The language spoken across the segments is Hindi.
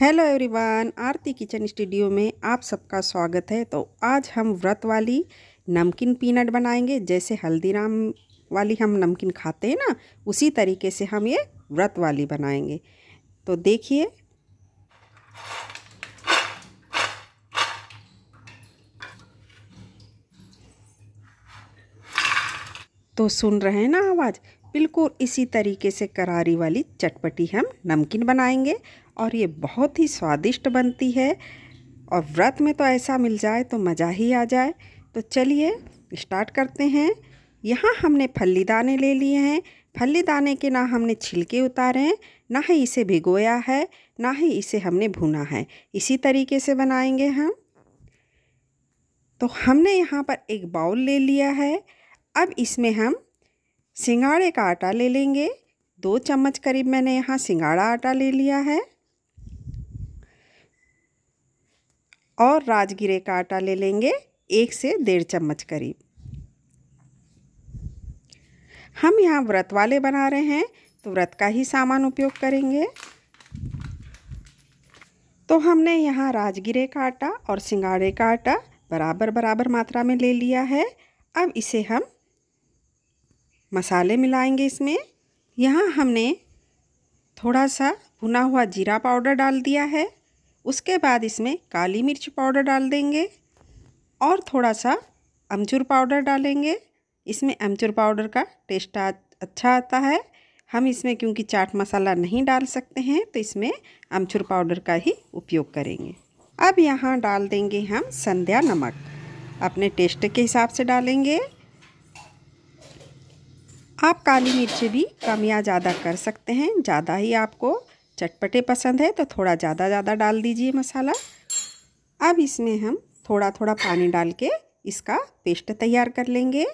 Hello everyone, Aarti kitchen studio में आप सबका स्वागत है। तो आज हम व्रत वाली नमकीन पीनट बनाएँगे। जैसे हल्दीराम वाली हम नमकीन खाते हैं ना, उसी तरीके से हम ये व्रत वाली बनाएँगे। तो देखिए। तो सुन रहे हैं ना आवाज़? बिल्कुल इसी तरीके से करारी वाली चटपटी हम नमकीन बनाएँगे और ये बहुत ही स्वादिष्ट बनती है। और व्रत में तो ऐसा मिल जाए तो मज़ा ही आ जाए। तो चलिए स्टार्ट करते हैं। यहाँ हमने फल्ली दाने ले लिए हैं। फल्ली दाने के ना हमने छिलके उतारे हैं, ना ही इसे भिगोया है, ना ही इसे हमने भुना है। इसी तरीके से बनाएँगे हम। तो हमने यहाँ पर एक बाउल ले लिया है। अब इसमें हम सिंगाड़े का आटा ले लेंगे। दो चम्मच करीब मैंने यहाँ सिंगाड़ा आटा ले लिया है। और राजगिरे का आटा ले लेंगे एक से डेढ़ चम्मच करीब। हम यहाँ व्रत वाले बना रहे हैं तो व्रत का ही सामान उपयोग करेंगे। तो हमने यहाँ राजगिरे का आटा और सिंगाड़े का आटा बराबर बराबर मात्रा में ले लिया है। अब इसे हम मसाले मिलाएँगे इसमें। यहाँ हमने थोड़ा सा भुना हुआ जीरा पाउडर डाल दिया है। उसके बाद इसमें काली मिर्च पाउडर डाल देंगे और थोड़ा सा अमचूर पाउडर डालेंगे। इसमें अमचूर पाउडर का टेस्ट अच्छा आता है। हम इसमें क्योंकि चाट मसाला नहीं डाल सकते हैं तो इसमें अमचूर पाउडर का ही उपयोग करेंगे। अब यहाँ डाल देंगे हम संध्या नमक। अपने टेस्ट के हिसाब से डालेंगे। आप काली मिर्च भी कम या ज़्यादा कर सकते हैं। ज़्यादा ही आपको चटपटे पसंद है तो थोड़ा ज़्यादा ज़्यादा डाल दीजिए मसाला। अब इसमें हम थोड़ा थोड़ा पानी डाल के इसका पेस्ट तैयार कर लेंगे।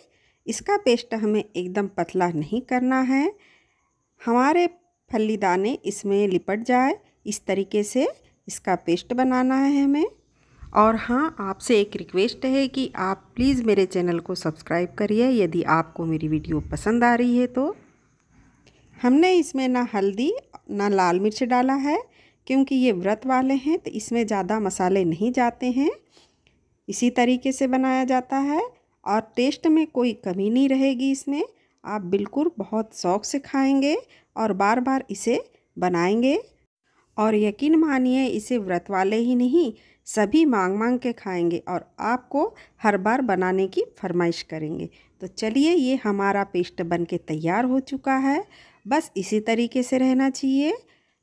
इसका पेस्ट हमें एकदम पतला नहीं करना है। हमारे फली दाने इसमें लिपट जाए। इस तरीके से इसका पेस्ट बनाना है हमें। और हाँ आपसे एक रिक्वेस्ट है कि आप प्लीज़ मेरे चैनल को सब्सक्राइब करिए। यदि आपको मेरी वीडियो पसंद आ रही है तो हमने इसमें ना हल्दी, ना लाल मिर्च डाला है, क्योंकि ये व्रत वाले हैं तो इसमें ज़्यादा मसाले नहीं जाते हैं। इसी तरीके से बनाया जाता है और टेस्ट में कोई कमी नहीं रहेगी इसमें। आप बिल्कुल बहुत शौक़ से खाएँगे और बार बार इसे बनाएँगे। और यकीन मानिए, इसे व्रत वाले ही नहीं, सभी मांग मांग के खाएँगे और आपको हर बार बनाने की फरमाइश करेंगे। तो चलिए, ये हमारा पेस्ट बन के तैयार हो चुका है। बस इसी तरीके से रहना चाहिए।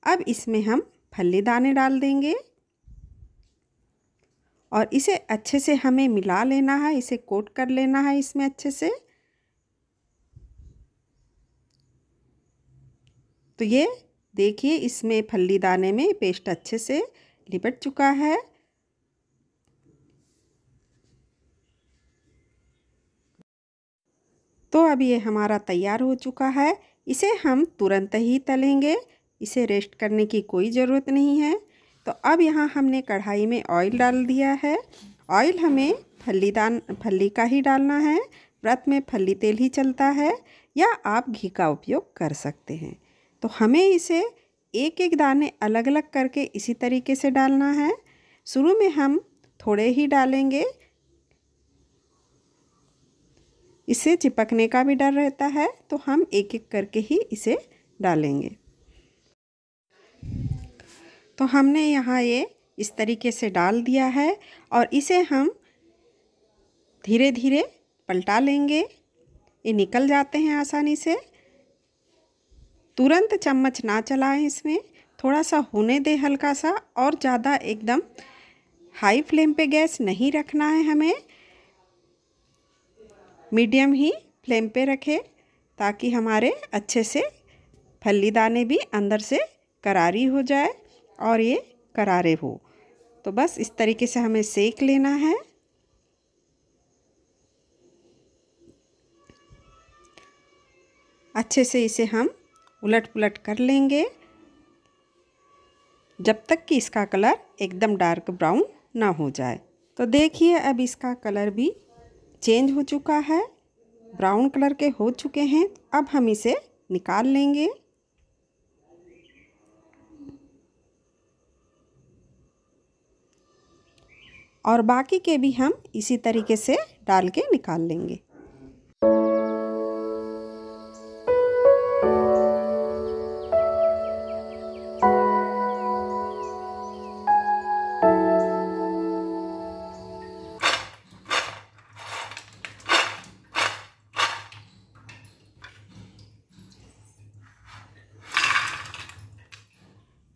अब इसमें हम फल्ली दाने डाल देंगे। और इसे अच्छे से हमें मिला लेना है, इसे कोट कर लेना है इसमें अच्छे से। तो ये देखिए, इसमें फल्ली दाने में पेस्ट अच्छे से लिपट चुका है। तो अब ये हमारा तैयार हो चुका है। इसे हम तुरंत ही तलेंगे। इसे रेस्ट करने की कोई ज़रूरत नहीं है। तो अब यहाँ हमने कढ़ाई में ऑयल डाल दिया है। ऑयल हमें फली दान फली का ही डालना है। व्रत में फली तेल ही चलता है या आप घी का उपयोग कर सकते हैं। तो हमें इसे एक एक दाने अलग अलग करके इसी तरीके से डालना है। शुरू में हम थोड़े ही डालेंगे। इसे चिपकने का भी डर रहता है तो हम एक एक करके ही इसे डालेंगे। तो हमने यहाँ ये इस तरीके से डाल दिया है और इसे हम धीरे धीरे पलटा लेंगे। ये निकल जाते हैं आसानी से। तुरंत चम्मच ना चलाएँ इसमें। थोड़ा सा होने दें हल्का सा और ज़्यादा एकदम हाई फ्लेम पे गैस नहीं रखना है हमें। मीडियम ही फ्लेम पे रखें ताकि हमारे अच्छे से फली दाने भी अंदर से करारी हो जाए और ये करारे हो। तो बस इस तरीके से हमें सेक लेना है। अच्छे से इसे हम उलट पुलट कर लेंगे। जब तक कि इसका कलर एकदम डार्क ब्राउन ना हो जाए। तो देखिए, अब इसका कलर भी चेंज हो चुका है। ब्राउन कलर के हो चुके हैं। अब हम इसे निकाल लेंगे। और बाकी के भी हम इसी तरीके से डाल के निकाल लेंगे।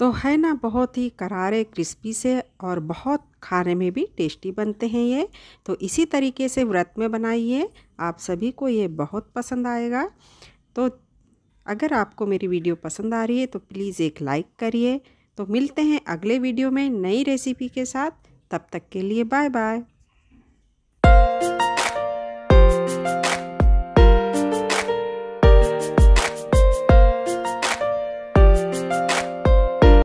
तो है ना, बहुत ही करारे, क्रिस्पी से और बहुत खाने में भी टेस्टी बनते हैं ये। तो इसी तरीके से व्रत में बनाइए, आप सभी को ये बहुत पसंद आएगा। तो अगर आपको मेरी वीडियो पसंद आ रही है तो प्लीज़ एक लाइक करिए। तो मिलते हैं अगले वीडियो में नई रेसिपी के साथ। तब तक के लिए बाय बाय।